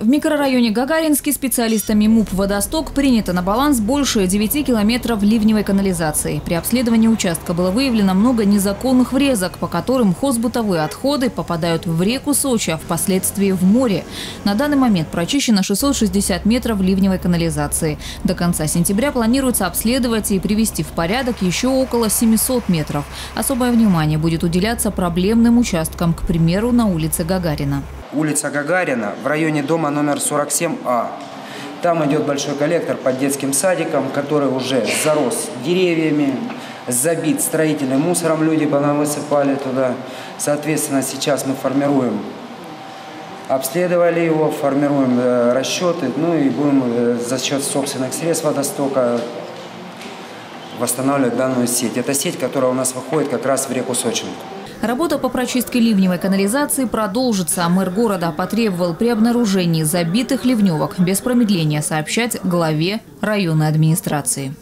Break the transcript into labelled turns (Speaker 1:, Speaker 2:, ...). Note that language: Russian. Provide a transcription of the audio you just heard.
Speaker 1: В микрорайоне Гагаринский специалистами МУП «Водосток» принято на баланс больше 9 километров ливневой канализации. При обследовании участка было выявлено много незаконных врезок, по которым хозбытовые отходы попадают в реку Сочи, а впоследствии в море. На данный момент прочищено 660 метров ливневой канализации. До конца сентября планируется обследовать и привести в порядок еще около 700 метров. Особое внимание будет уделяться проблемным участкам, к примеру, на улице Гагарина
Speaker 2: улица Гагарина, в районе дома номер 47А. Там идет большой коллектор под детским садиком, который уже зарос деревьями, забит строительным мусором, люди высыпали туда. Соответственно, сейчас мы формируем, обследовали его, формируем э, расчеты, ну и будем э, за счет собственных средств водостока восстанавливать данную сеть. Это сеть, которая у нас выходит как раз в реку Сочинку.
Speaker 1: Работа по прочистке ливневой канализации продолжится. Мэр города потребовал при обнаружении забитых ливневок без промедления сообщать главе районной администрации.